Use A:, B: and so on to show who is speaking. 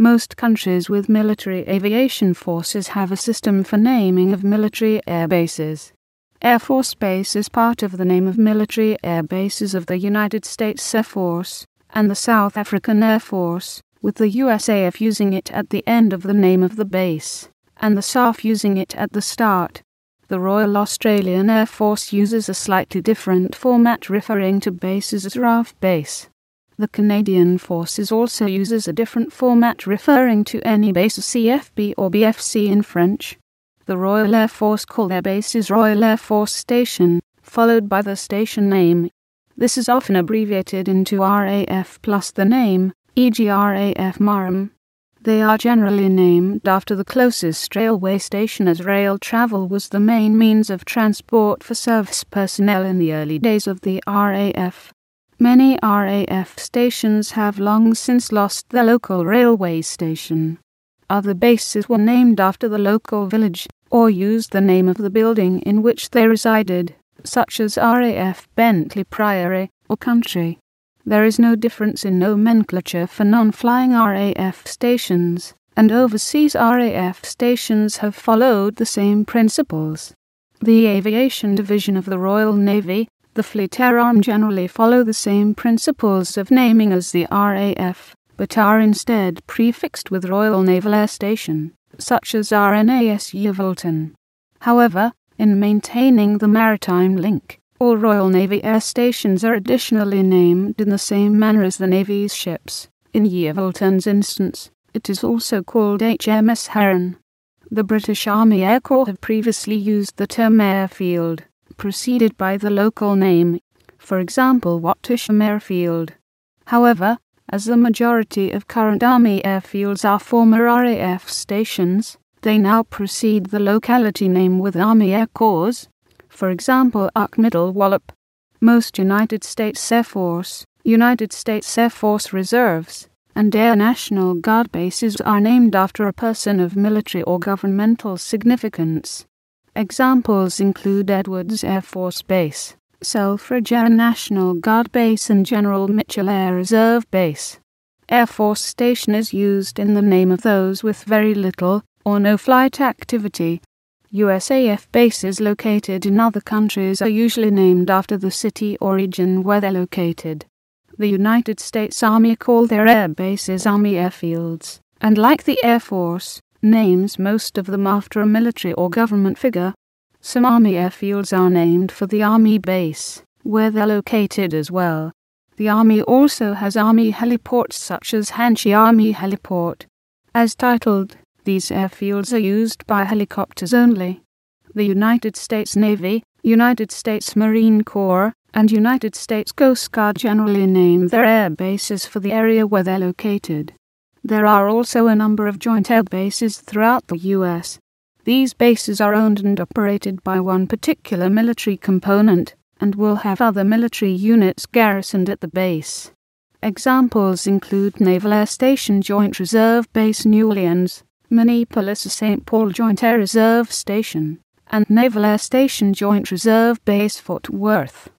A: Most countries with military aviation forces have a system for naming of military air bases. Air Force Base is part of the name of military air bases of the United States Air Force and the South African Air Force, with the USAF using it at the end of the name of the base, and the SAAF using it at the start. The Royal Australian Air Force uses a slightly different format referring to bases as RAAF Base. The Canadian Forces also uses a different format referring to any base CFB or BFC in French. The Royal Air Force call their bases Royal Air Force Station, followed by the station name. This is often abbreviated into RAF plus the name, e.g. RAF Marham. They are generally named after the closest railway station as rail travel was the main means of transport for service personnel in the early days of the RAF. Many RAF stations have long since lost their local railway station. Other bases were named after the local village or used the name of the building in which they resided, such as RAF Bentley Priory or Country. There is no difference in nomenclature for non flying RAF stations, and overseas RAF stations have followed the same principles. The Aviation Division of the Royal Navy the Fleet Air Arm generally follow the same principles of naming as the RAF, but are instead prefixed with Royal Naval Air Station, such as RNAS Yeovilton. However, in maintaining the maritime link, all Royal Navy air stations are additionally named in the same manner as the Navy's ships. In Yeovilton's instance, it is also called HMS Heron. The British Army Air Corps have previously used the term airfield preceded by the local name, for example Wattisham Airfield. However, as the majority of current Army airfields are former RAF stations, they now precede the locality name with Army Air Corps, for example AAC Middle Wallop. Most United States Air Force, United States Air Force Reserves, and Air National Guard bases are named after a person of military or governmental significance. Examples include Edwards Air Force Base, Selfridge Air National Guard Base and General Mitchell Air Reserve Base. Air Force Station is used in the name of those with very little or no flight activity. USAF bases located in other countries are usually named after the city or region where they're located. The United States Army call their air bases Army airfields, and like the Air Force, names most of them after a military or government figure. Some army airfields are named for the army base, where they're located as well. The army also has army heliports such as Hanchey Army Heliport. As titled, these airfields are used by helicopters only. The United States Navy, United States Marine Corps, and United States Coast Guard generally name their air bases for the area where they're located. There are also a number of joint air bases throughout the US. These bases are owned and operated by one particular military component and will have other military units garrisoned at the base. Examples include Naval Air Station Joint Reserve Base New Orleans, Minneapolis St. Paul Joint Air Reserve Station, and Naval Air Station Joint Reserve Base Fort Worth.